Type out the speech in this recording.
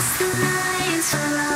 cross the lines for